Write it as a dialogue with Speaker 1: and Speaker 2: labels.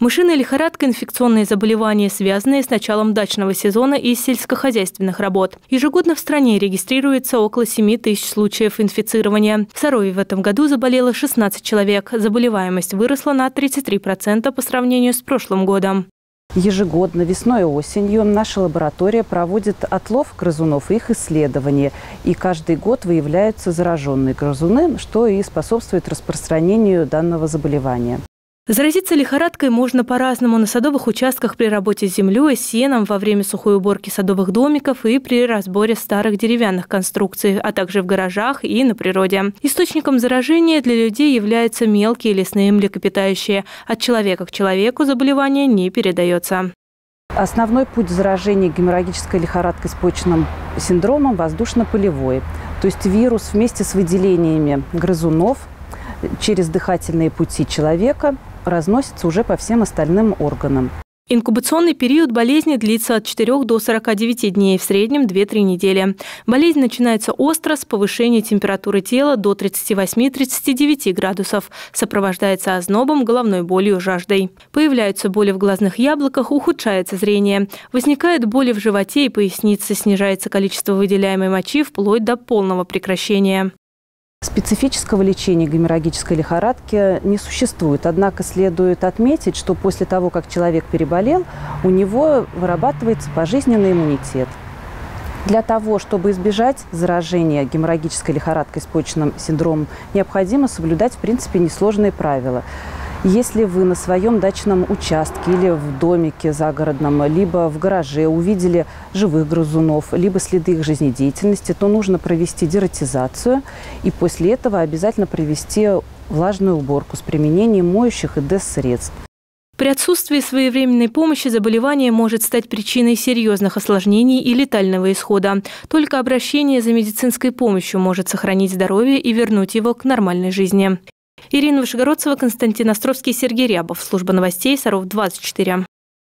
Speaker 1: Мышиная лихорадка – инфекционные заболевания, связанные с началом дачного сезона и сельскохозяйственных работ. Ежегодно в стране регистрируется около 7 тысяч случаев инфицирования. В Сарове в этом году заболело 16 человек. Заболеваемость выросла на 33% по сравнению с прошлым годом.
Speaker 2: Ежегодно, весной и осенью, наша лаборатория проводит отлов грызунов и их исследования. И каждый год выявляются зараженные грызуны, что и способствует распространению данного заболевания.
Speaker 1: Заразиться лихорадкой можно по-разному на садовых участках при работе с землей, сеном, во время сухой уборки садовых домиков и при разборе старых деревянных конструкций, а также в гаражах и на природе. Источником заражения для людей являются мелкие лесные млекопитающие. От человека к человеку заболевание не передается.
Speaker 2: Основной путь заражения геморрагической лихорадкой с почечным синдромом воздушно-полевой. То есть вирус вместе с выделениями грызунов через дыхательные пути человека разносится уже по всем остальным органам.
Speaker 1: Инкубационный период болезни длится от 4 до 49 дней, в среднем 2-3 недели. Болезнь начинается остро с повышения температуры тела до 38-39 градусов, сопровождается ознобом, головной болью, жаждой. Появляются боли в глазных яблоках, ухудшается зрение. Возникают боли в животе и пояснице, снижается количество выделяемой мочи вплоть до полного прекращения.
Speaker 2: Специфического лечения геморрагической лихорадки не существует, однако следует отметить, что после того, как человек переболел, у него вырабатывается пожизненный иммунитет. Для того, чтобы избежать заражения геморрагической лихорадкой с почечным синдромом, необходимо соблюдать, в принципе, несложные правила – если вы на своем дачном участке или в домике загородном, либо в гараже увидели живых грызунов, либо следы их жизнедеятельности, то нужно провести дератизацию и после этого обязательно провести влажную уборку с применением моющих и дез-средств.
Speaker 1: При отсутствии своевременной помощи заболевание может стать причиной серьезных осложнений и летального исхода. Только обращение за медицинской помощью может сохранить здоровье и вернуть его к нормальной жизни. Ирина Вышегородцева, Константин Островский, Сергей Рябов. Служба новостей Саров 24.